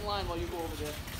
in line while you go over there.